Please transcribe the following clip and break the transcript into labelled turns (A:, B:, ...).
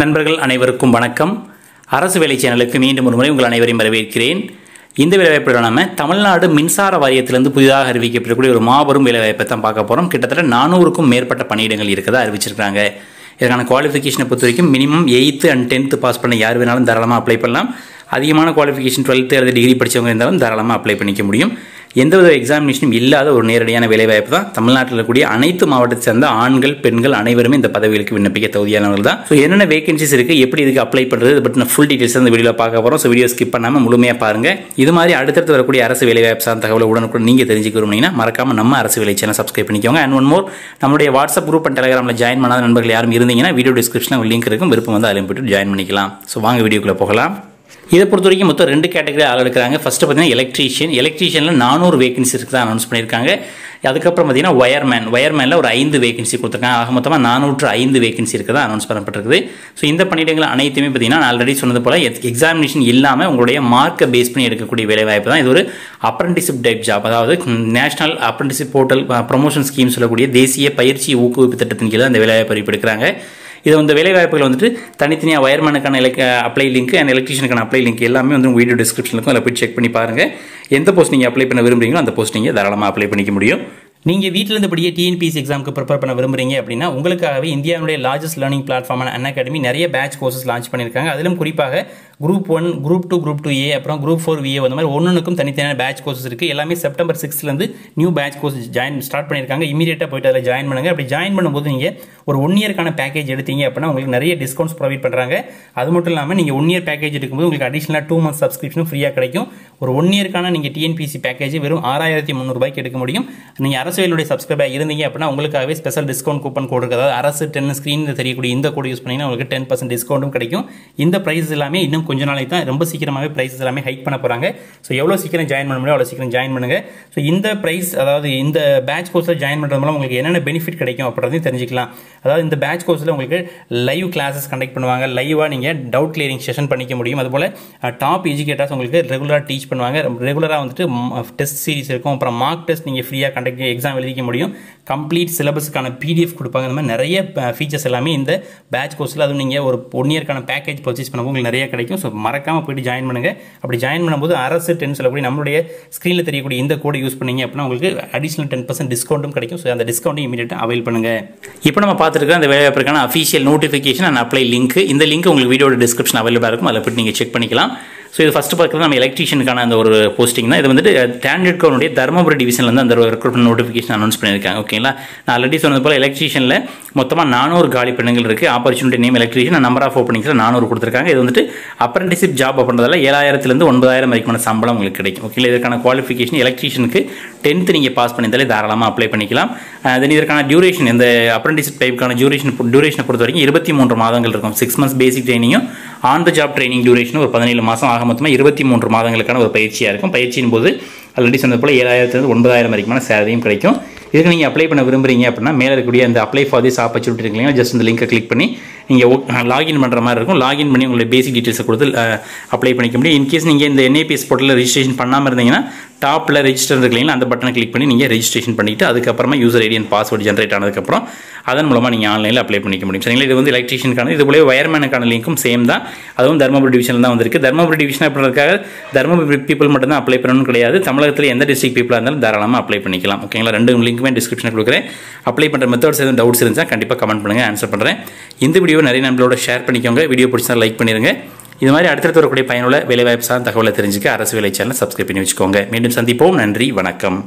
A: நண்பர்கள் அனைவருக்கும் வணக்கம். அரசு வேலை சேனலுக்கு மீண்டும் ஒரு முறை உங்கள் அனைவரையும் வரவேற்கிறேன். இந்த வேலைவாய்ப்பில் நம்ம தமிழ்நாடு மின்சார வாரியத்திலிருந்து புதிதாக அறிவிக்கப்படக்கூடிய ஒரு மாபெரும் வேலைவாய்ப்பை தான் பார்க்க போகிறோம் கிட்டத்தட்ட நானூறுக்கும் மேற்பட்ட பணியிடங்கள் இருக்கதா அறிவிச்சிருக்காங்க இதற்கான குவாலிஃபிகேஷனை பொறுத்த வரைக்கும் minimum eighth and tenth pass பண்ண யார் வேணாலும் தாராளமாக அப்ளை பண்ணலாம். அதிகமான குவாலிஃபிகேஷன் டுவெல்த்து அல்லது டிகிரி படித்தவங்க இருந்தாலும் தாராளமாக அப்ளை பண்ணிக்க முடியும். எந்தவித எக்ஸாமினேஷனும் இல்லாத ஒரு நேரடியான வேலைவாய்ப்பு தான். தமிழ்நாட்டில் கூடிய அனைத்து மாவட்டத்தை சேர்ந்த ஆண்கள் பெண்கள் அனைவரும் இந்த பதவிகளுக்கு விண்ணப்பிக்க தகுதியானவர்கள் தான். ஸோ என்னென்ன வேகன்சிஸ் இருக்குது எப்படி இதுக்கு அப்ளை பண்ணுறது இது பற்றின ஃபுல் டீட்டெயில்ஸ் அந்த வீடியோவில் பார்க்க போகிறோம் ஸோ வீடியோ ஸ்கிப் பண்ணாமல் முழுமையாக பாருங்கள் இது மாதிரி அடுத்தடுத்து வரக்கூடிய அரசு வேலைவாய்ப்பு சார்ந்த தகவலை உடனுக்குடன் நீங்கள் தெரிஞ்சுக்க விரும்புனீங்கன்னா மறக்காமல் நம்ம அரசு வேலை சேனல் சப்ஸ்கிரைப் பண்ணிக்கோங்க. அண்ட் ஒன் மோர் நம்மளுடைய வாட்ஸ்அப் குரூப் அண்ட் டெலிகிராமில் ஜாயின் பண்ணாத நண்பர்கள் யாரும் இருந்தீங்கன்னா வீடியோ டிஸ்கிரிப்ஷனில் ஒரு லிங்க் இருக்கும். விருப்பம் வந்து அதில் போய்ட்டு ஜாயின் பண்ணிக்கலாம். ஸோ வாங்க வீடியோக்குள்ளே போகலாம். இதை பொறுத்த வரைக்கும் மொத்தம் ரெண்டு கேட்டகரி ஆள் எடுக்கிறாங்க. ஃபஸ்ட்டு பார்த்தீங்கன்னா எலக்ட்ரீஷியன் எலக்ட்ரீஷியனில் நானூறு வேகன்சி இருக்குது அனௌன்ஸ் பண்ணியிருக்காங்க. அதுக்கப்புறம் பார்த்தீங்கன்னா ஒயர்மேன் ஒயர்மேனில் ஒரு ஐந்து வேகன்சி கொடுத்துருக்காங்க. ஆக மொத்தமாக நானூற்று ஐந்து வேகன்சி தான் அனௌன்ஸ் பண்ணப்பட்டிருக்குது. ஸோ இந்த பணியிடங்கள் அனைத்துமே பார்த்தீங்கன்னா நான் ஆல்ரெடி சொன்னது போல் எக்ஸாமினேஷன் இல்லாமல் உங்களுடைய மார்க்கை பேஸ் பண்ணி எடுக்கக்கூடிய வேலைவாய்ப்பு தான். இது ஒரு அப்ரண்டிஸ்ஷிப் டைப் ஜாப் அதாவது national apprenticeship portal promotion scheme சொல்லக்கூடிய தேசிய பயிற்சி ஊக்குவிப்பு திட்டத்தின் கீழே அந்த வேலைவாய்ப்பு அறிவிப்பு எடுக்கிறாங்க. இதை வந்து வேலைவாய்ப்புகள் வந்துட்டு தனித்தனியாக வயர்மேனுக்கான எலக் அப்ளை லிங்க் அண்ட் எலக்ட்ரிஷனுக்கான அப்ளை லிங்க் எல்லாமே வந்து உங்கள் வீடியோ டிஸ்கிரிப்ஷனுக்கும் அதில் போய் செக் பண்ணி பாருங்கள் எந்த போஸ்ட் நீங்கள் அப்ளை பண்ண விரும்புறீங்களோ அந்த போஸ்ட் நீங்கள் தாராளமாக அப்ளை பண்ணிக்க முடியும். நீங்கள் வீட்டில் இருந்தபடியே டிஎன்பிஎஸ்சி எக்ஸாமுக்கு ப்ரிப்பேர் பண்ண விரும்புறீங்க அப்படின்னா உங்களுக்காகவே இந்தியாவுடைய லார்ஜஸ்ட் லேர்னிங் பிளாட்ஃபார்மான அன் அகாடமி நிறைய பேட்ச் கோர்சஸ் லான்ச் பண்ணியிருக்காங்க. அதிலும் குறிப்பாக group one group two group two A அப்புறம் குரூப் ஃபோர் விஏ அந்த மாதிரி ஒன்றுக்கும் தனித்தனியான பேட்ச் கோர்சஸ் இருக்குது எல்லாமே September சிக்ஸ்லேருந்து new batch course join start பண்ணியிருக்காங்க. இமீடியட்டாக போயிட்டு அதில் ஜாயின் பண்ணுங்கள் அப்படி ஜாயின் பண்ணும்போது நீங்கள் ஒரு ஒன் இயர்க்கான பேக்கேஜ் எடுத்தீங்க அப்படின்னா உங்களுக்கு நிறைய டிஸ்கவுண்ட்ஸ் ப்ரொவைட் பண்ணுறாங்க அது மட்டும் இல்லாமல் நீங்கள் ஒன் இயர் பேக்கேஜ் எடுக்கும்போது உங்களுக்கு அடிஷனலாக டூ மந்த்ஸ் சப்ஸ்கிரிப்ஷனும் ஃப்ரீயாக கிடைக்கும். ஒரு ஒன் இயர்க்கான நீங்கள் டிஎன்பிசி பேக்கேஜ் வெறும் ஆறாயிரத்தி முந்நூறுபாய்க்கு எடுக்க முடியும். நீங்கள் அரசியலுடைய வேலுடைய சப்ஸ்கிரைபர் இருந்தீங்க அப்படின்னா உங்களுக்காகவே ஸ்பெஷல் டிஸ்கவுண்ட் கூப்பன் கோடு இருக்குது அதாவது அரசு டென் ஸ்க்ரீனில் தெரியக்கூடிய இந்த கோடு யூஸ் பண்ணிங்கன்னா உங்களுக்கு டென் பர்சன்ட் டிஸ்கவுண்ட்டும் கிடைக்கும். இந்த ப்ரைஸ் எல்லாமே இன்னும் கொஞ்ச நாளைக்கு தான் ரொம்ப சீக்கிரமாகவே ப்ரைஸஸ் எல்லாமே ஹைக் பண்ண போகிறாங்க ஸோ எவ்வளோ சீக்கிரம் ஜாயின் பண்ண முடியும் அவ்வளோ சீக்கிரம் ஜாயின் பண்ணுங்கள் ஸோ இந்த ப்ரைஸ் அதாவது இந்த பேட்ச் கோர்ஸில் ஜாயின் பண்ணுறது மூலம் உங்களுக்கு என்னென்ன பெனிஃபிட் கிடைக்கும் அப்படின்றதையும் தெரிஞ்சிக்கலாம். அதாவது இந்த பேட்ச் கோர்ஸில் உங்களுக்கு லைவ் கிளாஸஸ் கண்டக்ட் பண்ணுவாங்க. லைவாக நீங்கள் டவுட் கிளியரிங் செஷன் பண்ணிக்க முடியும். அதுபோல் டாப் எஜுகேட்டர்ஸ் உங்களுக்கு ரெகுலராக டீச் பண்ணுவாங்க. ரெகுலராக வந்துட்டு டெஸ்ட் சீரிஸ் இருக்கும். அப்புறம் மார்க் டெஸ்ட் நீங்கள் ஃப்ரீயாக கண்டக்ட் எக்ஸாம் எழுதிக்க முடியும். கம்ப்ளீட் சிலபஸுக்கான பிடிஎஃப் கொடுப்பாங்க. இந்த மாதிரி நிறைய ஃபீச்சர்ஸ் எல்லாமே இந்த பேட்ச் கோர்ஸில் அதுவும் நீங்கள் ஒரு ஒன் இயர்க்கான பேக்கேஜ் பர்ச்சேஸ் பண்ணும்போது உங்களுக்கு நிறைய கிடைக்கும். ஸோ மறக்காமல் போயிட்டு ஜாயின் பண்ணுங்கள் அப்படி ஜாயின் பண்ணும்போது அரசு டென் சொல்லக்கூடிய நம்மளுடைய ஸ்க்ரீனில் தெரியக்கூடிய இந்த கோடை யூஸ் பண்ணிங்க அப்படின்னா உங்களுக்கு அடிஷனல் டென் பர்சன்ட் டிஸ்கவுண்ட்டும் கிடைக்கும். ஸோ அந்த டிஸ்கவுண்ட்டையும் இமீடியட்டாக அவைல் பண்ணுங்கள் இப்போ நம்ம பார்த்துருக்க அந்த வேலைவாய்ப்பிற்கான official notification and apply link இந்த லிங்க் உங்களுக்கு வீடியோட டிஸ்கிரிப்ஷன் அவைலபிளாக இருக்கும். அதில் போய்ட்டு நீங்கள் செக் பண்ணிக்கலாம். ஸோ இது ஃபஸ்ட்டு பார்க்குறது நம்ம எலக்ட்ரிஷியனுக்கான அந்த ஒரு போஸ்டிங் தான். இது வந்துட்டு டேண்டட்கோனுடைய தருமபுரி டிவிஷன்லேருந்து அந்த ரெக்ரூட்மெண்ட் நோட்டிஃபிகேஷன் அனௌன்ஸ் பண்ணியிருக்காங்க. ஓகேங்களா நான் ஆல்ரெடி சொன்னது போல் எலக்ட்ரிஷியனில் மொத்தமாக நானூறு காலி பெண்கள் இருக்குது opportunity name electrician number of ஓப்பனிங்ஸில் நானூறு கொடுத்துருக்காங்க. இது வந்துட்டு அப்ரண்டிஷிப் ஜாப் அப்படின்றதால ஏழாயிரத்துலேருந்து ஒன்பதாயிரம் வரைக்குமான சம்பளம் உங்களுக்கு கிடைக்கும். ஓகேங்களா இதற்கான குவாலிஃபிகேஷன் எலக்ட்ரிஷியனுக்கு டென்த்து நீங்கள் பாஸ் பண்ணியிருந்தாலே தாராளமாக அப்ளை பண்ணிக்கலாம். தென் இதற்கான டியூரேஷன் இந்த அப்ரண்டிஷிப் டைப்புக்கான டியூரேஷன் டியூரேஷனை பொறுத்த வரைக்கும் இருபத்தி மூன்று மாதங்கள் இருக்கும். Six months basic ட்ரைனிங்கும் on the job training duration ஒரு பதினேழு மாதம் ஆக மொத்தமாக இருபத்தி மூன்று மாதங்களுக்கான ஒரு பயிற்சியாக இருக்கும். பயிற்சியின் போது ஆல்ரெடி சொன்னது போல் ஏழாயிரத்துலேருந்து ஒன்பதாயிரம் வரைக்குமான சேலரியும் கிடைக்கும். இதுக்கு நீங்கள் அப்ளை பண்ண விரும்புறீங்க அப்படின்னா மேலே இருக்கக்கூடிய அந்த அப்ளை ஃபார் திஸ் ஆப்பர்ச்சுனிட்டி இருக்கீங்களா ஜஸ்ட் இந்த லிங்கை கிளிக் பண்ணி நீங்கள் லாகின் பண்ணுற மாதிரி இருக்கும். லாகின் பண்ணி உங்களுடைய பேசிக் டீட்டெயில்ஸை கொடுத்து அப்ளை பண்ணிக்க முடியும். இன்கேஸ் நீங்கள் இந்த என்ஏபிஎஸ் போர்ட்டலில் ரிஜிஸ்ட்ரேஷன் பண்ணாமல் இருந்தீங்கன்னா டாப்பில் ரெஜிஸ்டர் இருக்கீங்களா அந்த பட்டனை கிளிக் பண்ணி நீங்கள் ரெஜிஸ்ட்ரேஷன் பண்ணிவிட்டு அதுக்கப்புறமா user ID and password generate ஆனதுக்கப்புறம் அதன் மூலமாக நீங்கள் ஆன்லைனில் அப்ளை பண்ணிக்க முடியும். சரிங்களா? இது வந்து எலக்ட்ரிஷியனுக்கான இது போல வயர்மேனுக்கான லிங்க்கும் சேம் தான். அதுவும் தருமபுரி டிவிஷனில் தான் வந்திருக்கு. தருமபுரி டிவிஷன் அப்படின்றதுக்காக தருமபுரி பீப்புள் மட்டும் தான் அப்ளை பண்ணணும்னு கிடையாது. தமிழகத்தில் எந்த டிஸ்ட்ரிக் பீப்புளாக இருந்தாலும் தாராளமாக அப்ளை பண்ணிக்கலாம். ஓகேங்களா ரெண்டு லிங்க்குமே டிஸ்கிரிப்ஷனில் கொடுக்குறேன். அப்ளை பண்ணுற மெத்தட்ஸ் எதுவும் டவுட்ஸ் இருந்தால் கண்டிப்பாக கமெண்ட் பண்ணுங்கள் ஆன்சர் பண்ணுறேன் இந்த வீடியோ நிறைய நண்பர்களோட ஷேர் பண்ணிக்கோங்க. வீடியோ பிடிச்சா லைக் பண்ணிடுங்க இது மாதிரி அடுத்தடுத்து வரக்கூடிய பயனுள்ள வேலைவாய்ப்பு சார்ந்த தகவலை தெரிஞ்சுக்க அரசு வேலை சேனல் சப்ஸ்கிரைப் பண்ணி வச்சுக்கோங்க. மீண்டும் சந்திப்போம். நன்றி. வணக்கம்.